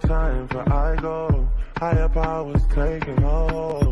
time for I go. Higher powers taking hold.